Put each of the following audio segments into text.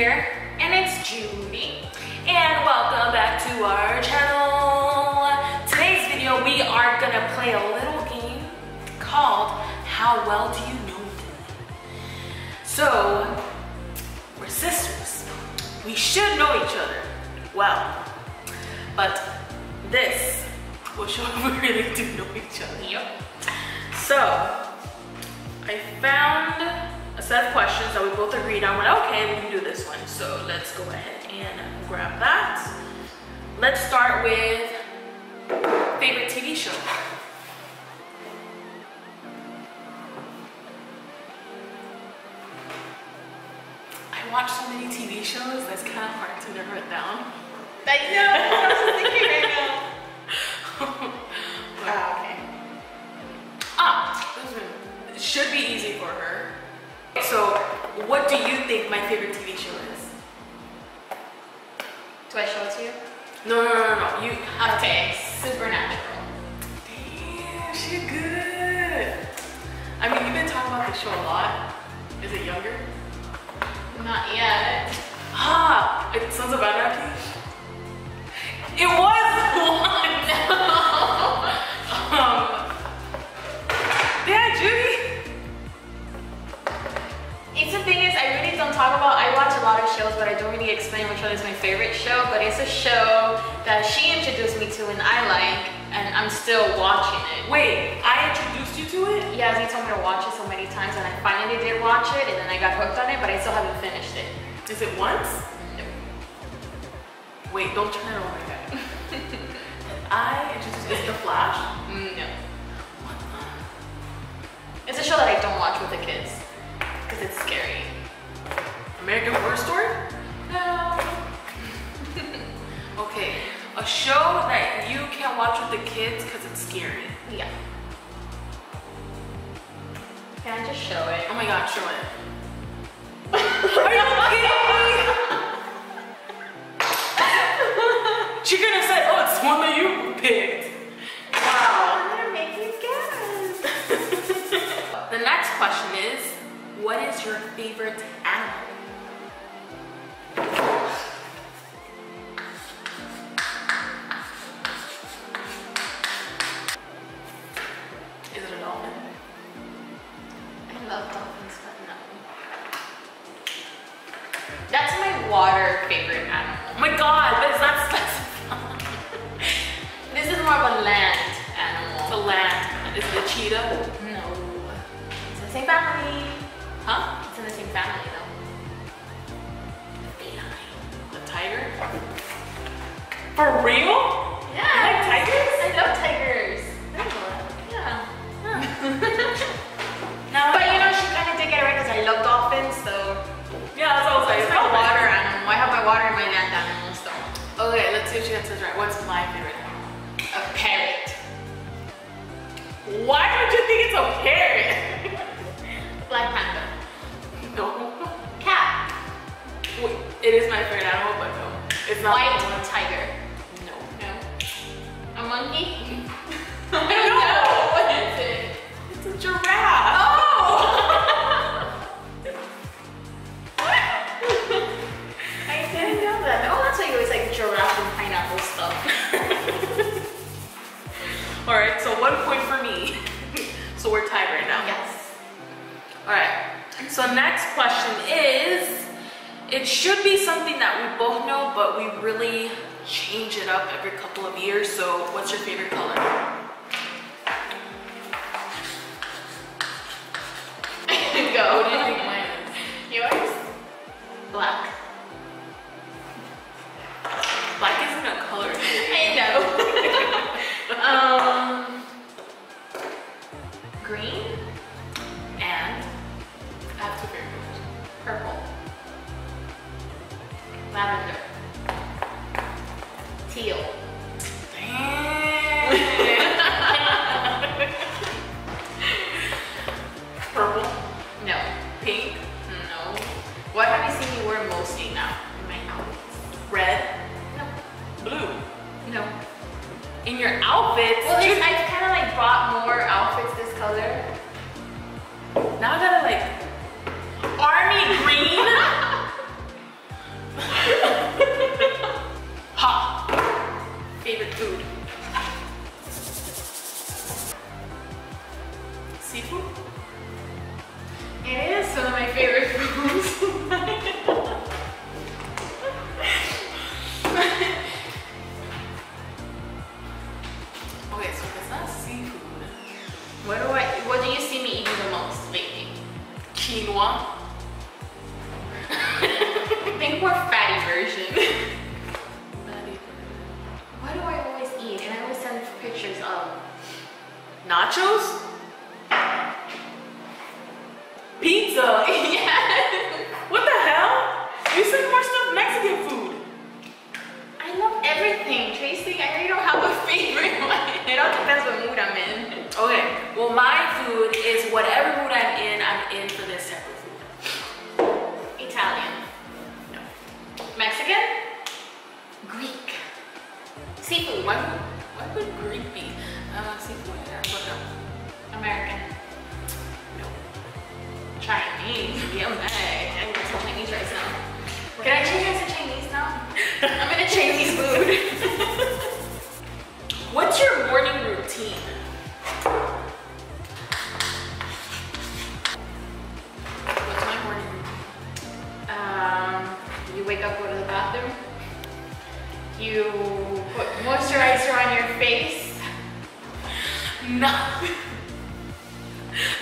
here. And it's Judy. And welcome back to our channel. Today's video, we are gonna play a little game called How Well Do You Know Me? So, we're sisters. We should know each other well. But this will show we really do know each other. Yep. So, I found a set of questions that we both agreed on. Went, okay, we can do this one. So let's go ahead and grab that. Let's start with favorite TV show. I watch so many TV shows that's kind of hard to narrow it down. I know. I was thinking right now. Ah, okay. Ah, should be easy for her. So, what do you think my favorite TV show is? Do I show it to you? No, no, no, no. You. Okay. Supernatural. Damn, she good. I mean, you've been talking about this show a lot. Is it younger? Not yet. Ah, it sounds about Anarchy. It was talk about. I watch a lot of shows, but I don't really explain which one is my favorite show. But it's a show that she introduced me to, and I like, and I'm still watching it. Wait, I introduced you to it. Yeah, he told me to watch it so many times, and I finally did watch it, and then I got hooked on it, but I still haven't finished it. Is it once? Wait, don't turn it on like that. I introduced. Is it The Flash? Mm, No. It's a show that I don't watch with the kids because it's scary. American Horror Story? No. Okay, a show that you can't watch with the kids because it's scary. Yeah. Can I just show it? Oh my god, show it. Are you love dolphins, but no. That's my water favorite animal. Oh my god, but it's not specified. This is more of a land animal. It's a land. Is it a cheetah? No. It's in the same family. Huh? It's in the same family though. A tiger? For real? Animal. I have my water and animal, so. Okay, let's see if she answers right. What's my favorite animal? A parrot. Why would you think it's a parrot? Black panda. no. Cat. Wait, it is my favorite animal, but no. It's not. White So next question is, it should be something that we both know, but we really change it up every couple of years. So what's your favorite color? What do I? What do you see me eating the most lately? Quinoa. I think more fatty version. what do I always eat? And I always send pictures of. Nachos? Pizza. yeah. What the hell? You said more stuff Mexican food. I love everything, Tracy. I really don't have a favorite one. It all depends what mood I'm in. Okay, well my food is whatever mood I'm in, I'm in for this type of food. Italian. No. Mexican? Greek. Seafood. Why would, why would Greek be? Uh, seafood, but no. American. No. Chinese. Yeah, man. I want some Chinese right now. Can I change it to Chinese now? I'm in a Chinese mood. What's your morning routine? You put moisturizer on your face. Not,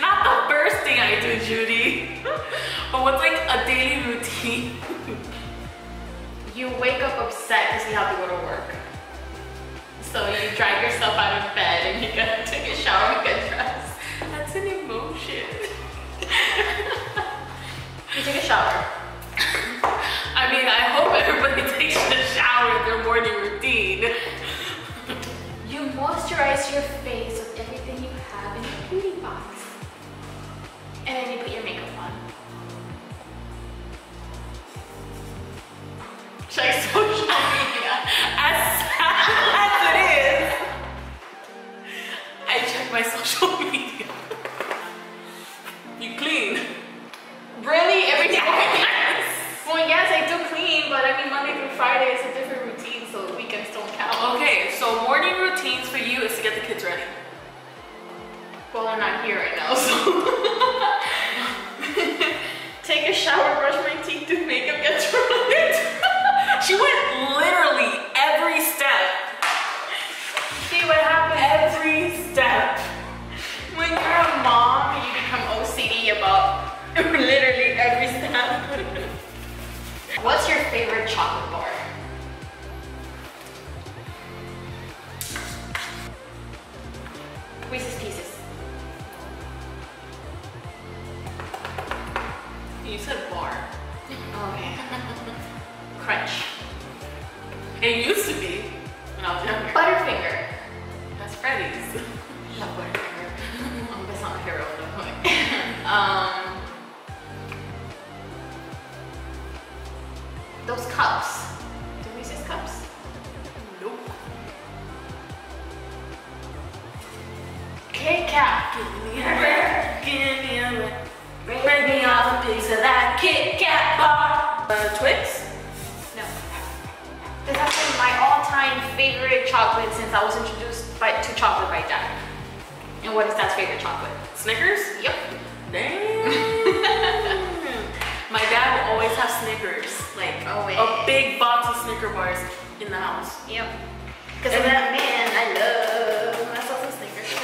not the first thing I do, Judy. But what's like a daily routine? You wake up upset because you have to go to work. So you drag yourself out of bed and you gotta take a shower and get dressed. That's an emotion. You take a shower. Morning routine. You moisturize your face with everything you have in your beauty box. And then you put your makeup on. Should I shower, brush my teeth, do makeup, get dressed. She went literally every step. See what happens? Every step. When you're a mom, you become OCD about literally every step. What's your favorite chocolate bar? Reese's Pieces. Those cups. Do we Reese's cups. Nope. Kit Kat. Give me a break, give me a break. Break me off a piece of that Kit Kat bar. Uh, Twix? No. This has been my all-time favorite chocolate since I was introduced by, to chocolate by dad. And what is dad's favorite chocolate? Snickers? Yep. Damn. My dad will always have Snickers, like Oh, a big box of Snicker bars in the house. Yep. Because of that man, I love myself some Snickers.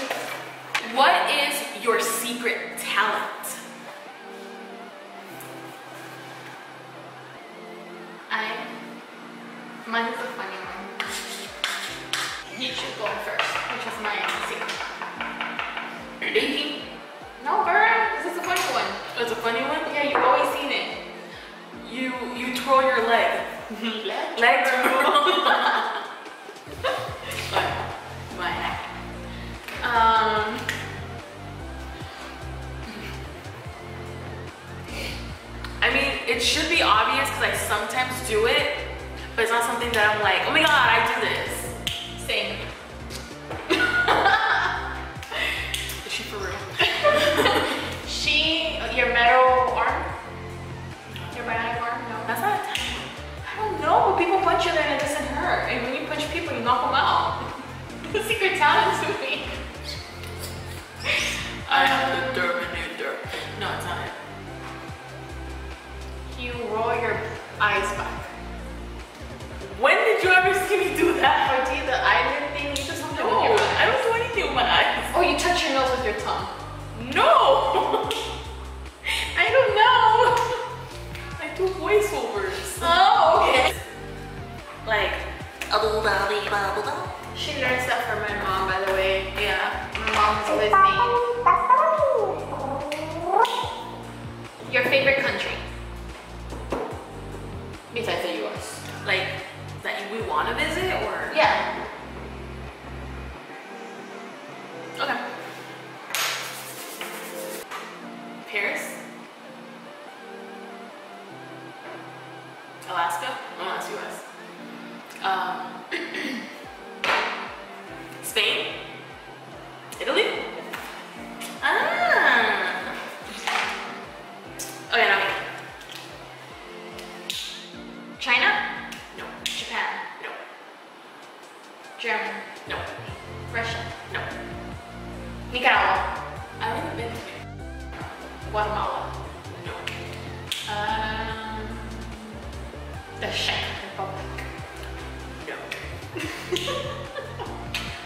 What is your secret talent? I. Mine is a funny one. You should go first, which is my secret. Baking? No, girl, this is a funny one. Oh, it's a funny one. Yeah, you've always seen it. You you twirl your leg. Let Leg twirl. Mine. Um. I mean, it should be obvious because I sometimes do it, but it's not something that I'm like, oh my god, I do this. punch and it doesn't hurt. And when you punch people, you knock them out. the secret talent to me. I have the Terminator. No, it's not it. You roll your eyes back. When did you ever see me do that? Or do the eyelid thing? You just something no, with your eyes. I don't do anything with my eyes. Oh, you touch your nose with your tongue. No! Germany? no, Russia? no. Nicaragua? I haven't been to Guatemala? No. Um, the Czech Republic. No.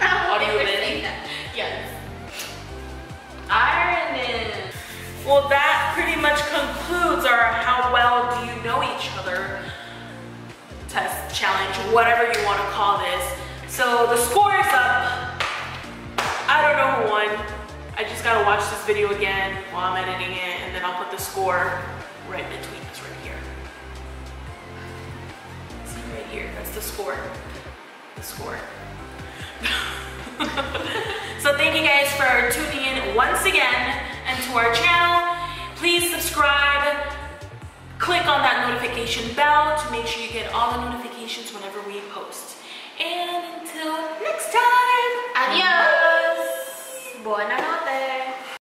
Are you living? Yes. Ireland. Well, that pretty much concludes our how well do you know each other test, challenge, whatever you want to call this. So the score is up. I don't know who won. I just gotta watch this video again while I'm editing it, and then I'll put the score right between us right here. See right here, that's the score. The score. so thank you guys for tuning in once again and to our channel. Please subscribe, click on that notification bell to make sure you get all the notifications whenever we post. And until next time, adios. Buona notte.